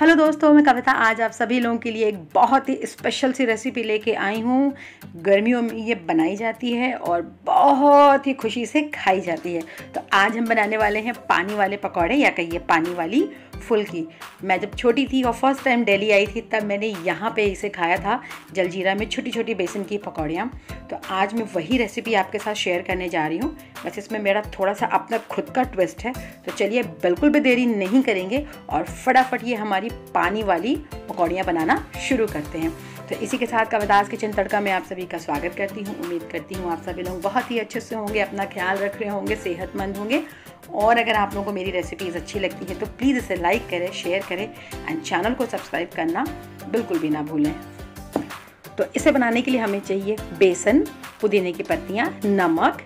Hello दोस्तों, मैं कविता आज आप सभी लोगों के लिए एक बहुत ही स्पेशल सी रेसिपी लेके आई हूँ। गर्मियों में ये बनाई जाती है और बहुत ही खुशी से खाई जाती है। तो आज हम बनाने वाले हैं पानी वाले पकौड़े या कहिए पानी वाली फुल्की मैं जब छोटी थी और फ़र्स्ट टाइम दिल्ली आई थी, तब मैंने यहाँ पे इसे खाया था, जलजीरा में छोटी छोटी बेसन की पकौड़ियाँ। तो आज मैं वही रेसिपी आपके साथ शेयर करने जा रही हूँ। बस इसमें मेरा थोड़ा सा अपना खुद का ट्विस्ट है। तो चलिए बिल्कुल भी देरी नहीं करेंगे और फटाफट ये हमारी पानी वाली पकौड़ियाँ बनाना शुरू करते हैं। तो इसी के साथ कविदास किचन तड़का में आप सभी का स्वागत करती हूँ। उम्मीद करती हूँ आप सभी लोग बहुत ही अच्छे से होंगे, अपना ख्याल रख रहे होंगे, सेहतमंद होंगे। और अगर आप लोगों को मेरी रेसिपीज़ अच्छी लगती है तो प्लीज़ इसे लाइक करें शेयर करें एंड चैनल को सब्सक्राइब करना बिल्कुल भी ना भूलें। तो इसे बनाने के लिए हमें चाहिए बेसन, पुदीने की पत्तियाँ, नमक,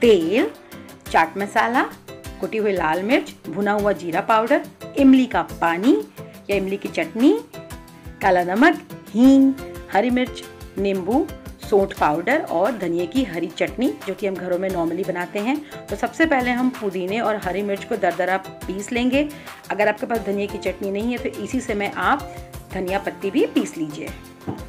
तेल, चाट मसाला, कुटी हुई लाल मिर्च, भुना हुआ जीरा पाउडर, इमली का पानी या इमली की चटनी, काला नमक हींग, हरी मिर्च, नींबू, सोंठ पाउडर और धनिया की हरी चटनी, जो कि हम घरों में नॉर्मली बनाते हैं। तो सबसे पहले हम पुदीने और हरी मिर्च को दरदरा पीस लेंगे। अगर आपके पास धनिया की चटनी नहीं है तो इसी समय आप धनिया पत्ती भी पीस लीजिए।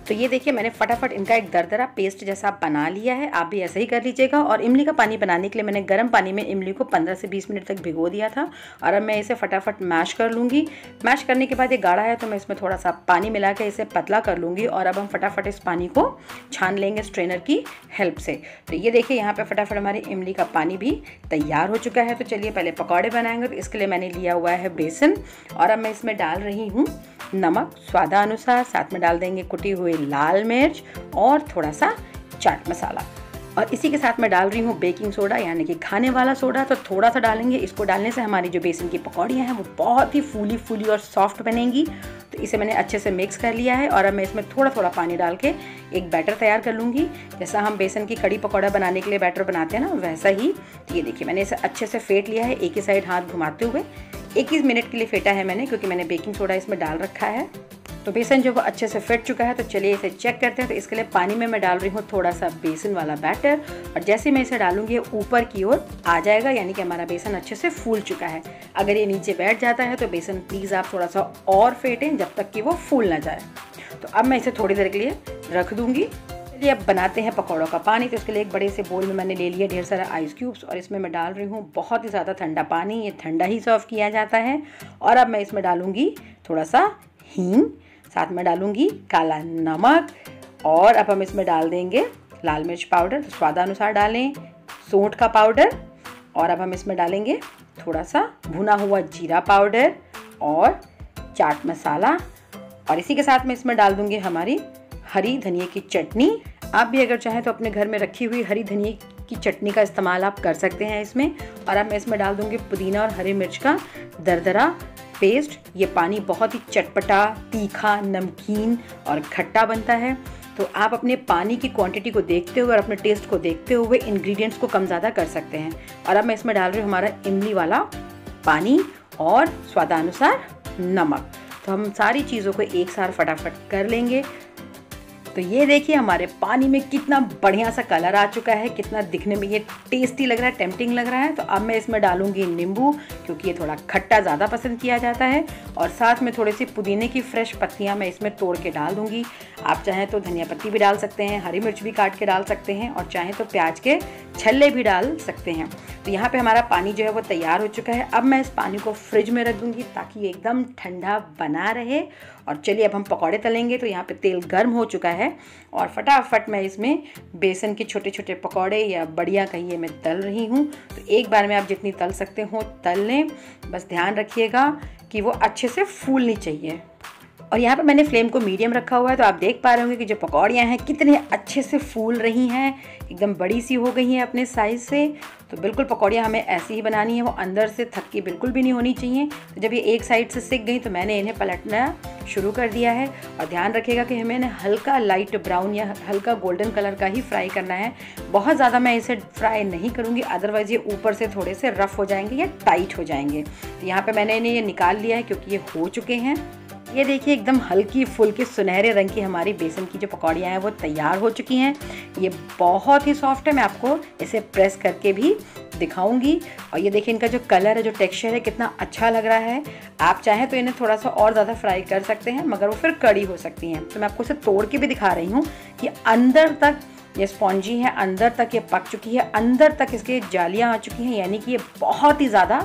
तो ये देखिए, मैंने फटाफट इनका एक दरदरा पेस्ट जैसा बना लिया है। आप भी ऐसे ही कर लीजिएगा। और इमली का पानी बनाने के लिए मैंने गर्म पानी में इमली को 15 से 20 मिनट तक भिगो दिया था। और अब मैं इसे फटाफट मैश कर लूँगी। मैश करने के बाद ये गाढ़ा है तो मैं इसमें थोड़ा सा पानी मिला के इसे पतला कर लूँगी। और अब हम फटाफट इस पानी को छान लेंगे स्ट्रेनर की हेल्प से। तो ये देखिए, यहाँ पर फटाफट हमारी इमली का पानी भी तैयार हो चुका है। तो चलिए, पहले पकौड़े बनाएँगे। तो इसके लिए मैंने लिया हुआ है बेसन। और अब मैं इसमें डाल रही हूँ नमक। स्वादानुसार साथ में डाल देंगे कुटी हुई लाल मिर्च और थोड़ा सा चाट मसाला। और इसी के साथ मैं डाल रही हूँ बेकिंग सोडा, यानी कि खाने वाला सोडा। तो थोड़ा सा डालेंगे, इसको डालने से हमारी जो बेसन की पकौड़ियाँ हैं, वो बहुत ही फूली फूली और सॉफ्ट बनेंगी। तो इसे मैंने अच्छे से मिक्स कर लिया है और अब मैं इसमें थोड़ा थोड़ा पानी डाल के एक बैटर तैयार कर लूँगी। जैसा हम बेसन की कड़ी पकौड़ा बनाने के लिए बैटर बनाते हैं ना, वैसा ही। तो ये देखिए, मैंने इसे अच्छे से फेंट लिया है, एक ही साइड हाथ घुमाते हुए। इक्कीस मिनट के लिए फेंटा है मैंने, क्योंकि मैंने बेकिंग सोडा इसमें डाल रखा है। तो बेसन जो वो अच्छे से फिट चुका है तो चलिए इसे चेक करते हैं। तो इसके लिए पानी में मैं डाल रही हूँ थोड़ा सा बेसन वाला बैटर और जैसे मैं इसे डालूँगी ऊपर की ओर आ जाएगा, यानी कि हमारा बेसन अच्छे से फूल चुका है। अगर ये नीचे बैठ जाता है तो बेसन प्लीज़ आप थोड़ा सा और फेंटें, जब तक कि वो फूल ना जाए। तो अब मैं इसे थोड़ी देर के लिए रख दूँगी। चलिए अब बनाते हैं पकौड़ों का पानी। तो इसके लिए एक बड़े से बोल में मैंने ले लिया ढेर सारा आइस क्यूब्स और इसमें मैं डाल रही हूँ बहुत ही ज़्यादा ठंडा पानी। ये ठंडा ही सर्व किया जाता है। और अब मैं इसमें डालूँगी थोड़ा सा हींग। साथ में डालूँगी काला नमक, और अब हम इसमें डाल देंगे लाल मिर्च पाउडर तो स्वादानुसार डालें सोंठ का पाउडर, और अब हम इसमें डालेंगे थोड़ा सा भुना हुआ जीरा पाउडर और चाट मसाला, और इसी के साथ में इसमें डाल दूँगी हमारी हरी धनिए की चटनी। आप भी अगर चाहें तो अपने घर में रखी हुई हरी धनिए की चटनी का इस्तेमाल आप कर सकते हैं इसमें, और अब मैं इसमें डाल दूँगी पुदीना और हरी मिर्च का दरदरा पेस्ट ये पानी बहुत ही चटपटा, तीखा, नमकीन और खट्टा बनता है। तो आप अपने पानी की क्वांटिटी को देखते हुए और अपने टेस्ट को देखते हुए इंग्रेडिएंट्स को कम ज़्यादा कर सकते हैं। और अब मैं इसमें डाल रही हूँ हमारा इमली वाला पानी और स्वादानुसार नमक। तो हम सारी चीज़ों को एक साथ फटाफट कर लेंगे। तो ये देखिए हमारे पानी में कितना बढ़िया सा कलर आ चुका है, कितना दिखने में ये टेस्टी लग रहा है टेम्पटिंग लग रहा है। तो अब मैं इसमें डालूँगी नींबू, क्योंकि ये थोड़ा खट्टा ज़्यादा पसंद किया जाता है। और साथ में थोड़े से पुदीने की फ्रेश पत्तियाँ मैं इसमें तोड़ के डाल दूँगी। आप चाहें तो धनिया पत्ती भी डाल सकते हैं, हरी मिर्च भी काट के डाल सकते हैं, और चाहें तो प्याज के छल्ले भी डाल सकते हैं। तो यहाँ पे हमारा पानी जो है वो तैयार हो चुका है। अब मैं इस पानी को फ्रिज में रख दूँगी ताकि एकदम ठंडा बना रहे। और चलिए अब हम पकौड़े तलेंगे तो यहाँ पे तेल गर्म हो चुका है। और फटाफट मैं इसमें बेसन के छोटे छोटे पकौड़े या बढ़िया कहिए मैं तल रही हूँ। तो एक बार में आप जितनी तल सकते हो तल लें। बस ध्यान रखिएगा कि वो अच्छे से फूलनी चाहिए। और यहाँ पर मैंने फ्लेम को मीडियम रखा हुआ है तो आप देख पा रहे होंगे कि जो पकौड़ियाँ हैं, कितने अच्छे से फूल रही हैं, एकदम बड़ी सी हो गई हैं अपने साइज़ से। तो बिल्कुल पकौड़ियाँ हमें ऐसी ही बनानी है, वो अंदर से थक्की बिल्कुल भी नहीं होनी चाहिए। तो जब ये एक साइड से सिक गई तो मैंने इन्हें पलटना शुरू कर दिया है। और ध्यान रखिएगा कि हमें इन्हें हल्का लाइट ब्राउन या हल्का गोल्डन कलर का ही फ्राई करना है। बहुत ज़्यादा मैं इसे फ्राई नहीं करूँगी अदरवाइज़ ये ऊपर से थोड़े से रफ़ हो जाएँगे या टाइट हो जाएँगे। तो यहाँ पर मैंने इन्हें ये निकाल लिया है, क्योंकि ये हो चुके हैं। ये देखिए, एकदम हल्की फुल्की सुनहरे रंग की हमारी बेसन की जो पकौड़ियाँ हैं, वो तैयार हो चुकी हैं। ये बहुत ही सॉफ्ट है, मैं आपको इसे प्रेस करके भी दिखाऊँगी। और ये देखिए, इनका जो कलर है, जो टेक्सचर है, कितना अच्छा लग रहा है। आप चाहें तो इन्हें थोड़ा सा और ज़्यादा फ्राई कर सकते हैं, मगर वो फिर कड़ी हो सकती हैं। तो मैं आपको इसे तोड़ के भी दिखा रही हूँ कि अंदर तक ये स्पॉन्जी है, अंदर तक ये पक चुकी है, अंदर तक इसके जालियाँ आ चुकी हैं, यानी कि ये बहुत ही ज़्यादा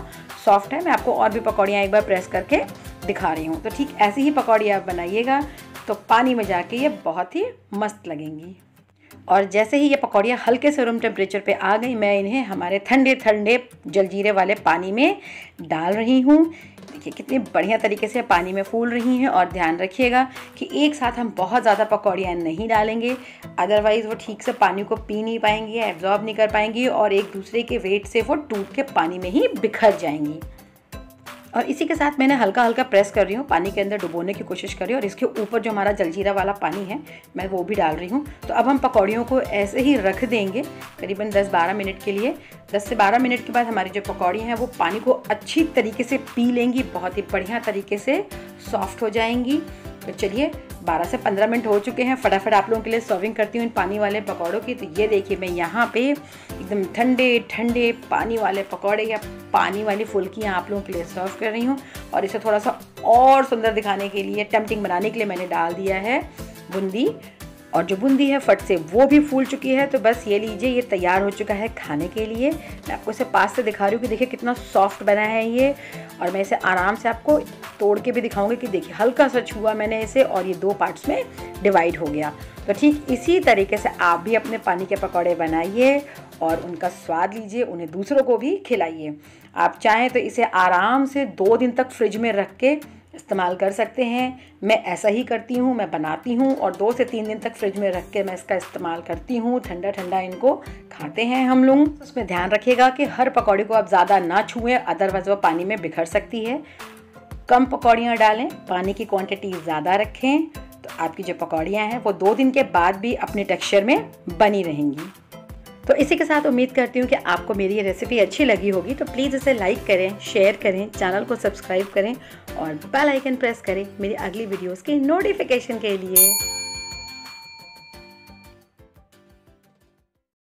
सॉफ्ट है। मैं आपको और भी पकौड़ियाँ एक बार प्रेस करके दिखा रही हूँ। तो ठीक ऐसी ही पकौड़ी आप बनाइएगा। तो पानी में जाके ये बहुत ही मस्त लगेंगी। और जैसे ही ये पकौड़ियाँ हल्के से रूम टेम्परेचर पे आ गई, मैं इन्हें हमारे ठंडे ठंडे जलजीरे वाले पानी में डाल रही हूँ। देखिए कितनी बढ़िया तरीके से पानी में फूल रही हैं और ध्यान रखिएगा कि एक साथ हम बहुत ज़्यादा पकौड़ियाँ नहीं डालेंगे। अदरवाइज़ वो ठीक से पानी को पी नहीं पाएँगी एब्जॉर्ब नहीं कर पाएँगी और एक दूसरे के वेट से वो टूट के पानी में ही बिखर जाएँगी। और इसी के साथ मैंने हल्का हल्का प्रेस कर रही हूँ, पानी के अंदर डुबोने की कोशिश कर रही हूँ और इसके ऊपर जो हमारा जलजीरा वाला पानी है, मैं वो भी डाल रही हूँ। तो अब हम पकौड़ियों को ऐसे ही रख देंगे, करीबन 10-12 मिनट के लिए। 10 से 12 मिनट के बाद हमारी जो पकौड़ी हैं, वो पानी को अच्छी तरीके से पी लेंगी, बहुत ही बढ़िया तरीके से सॉफ्ट हो जाएँगी। तो चलिए 12 से 15 मिनट हो चुके हैं। फटाफट आप लोगों के लिए सर्विंग करती हूँ इन पानी वाले पकौड़ों की। तो ये देखिए मैं यहाँ पे एकदम ठंडे ठंडे पानी वाले पकौड़े या पानी वाली फुल्कियाँ आप लोगों के लिए सर्व कर रही हूँ। और इसे थोड़ा सा और सुंदर दिखाने के लिए टेम्पटिंग बनाने के लिए मैंने डाल दिया है बूंदी। और जो बूंदी है, फट से वो भी फूल चुकी है तो बस ये लीजिए, ये तैयार हो चुका है खाने के लिए। मैं आपको इसे पास से दिखा रही हूँ कि देखिए कितना सॉफ्ट बना है ये, और मैं इसे आराम से आपको तोड़ के भी दिखाऊँगी कि देखिए हल्का सा छुआ मैंने इसे, और ये दो पार्ट्स में डिवाइड हो गया। तो ठीक इसी तरीके से आप भी अपने पानी के पकौड़े बनाइए और उनका स्वाद लीजिए, उन्हें दूसरों को भी खिलाइए। आप चाहें तो इसे आराम से दो दिन तक फ्रिज में रख के इस्तेमाल कर सकते हैं। मैं ऐसा ही करती हूँ, मैं बनाती हूँ और दो से तीन दिन तक फ्रिज में रख के मैं इसका इस्तेमाल करती हूँ। ठंडा ठंडा इनको खाते हैं हम लोग। उसमें ध्यान रखिएगा कि हर पकौड़े को आप ज़्यादा ना छुएँ अदरवाइज़ वह पानी में बिखर सकती है। कम पकौड़ियाँ डालें, पानी की क्वांटिटी ज़्यादा रखें। तो आपकी जो पकौड़ियाँ हैं, वो दो दिन के बाद भी अपने टेक्सचर में बनी रहेंगी। तो इसी के साथ उम्मीद करती हूँ कि आपको मेरी ये रेसिपी अच्छी लगी होगी। तो प्लीज़ इसे लाइक करें शेयर करें चैनल को सब्सक्राइब करें और बेल आइकन प्रेस करें मेरी अगली वीडियोस की नोटिफिकेशन के लिए।